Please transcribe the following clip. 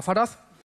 Darf er das?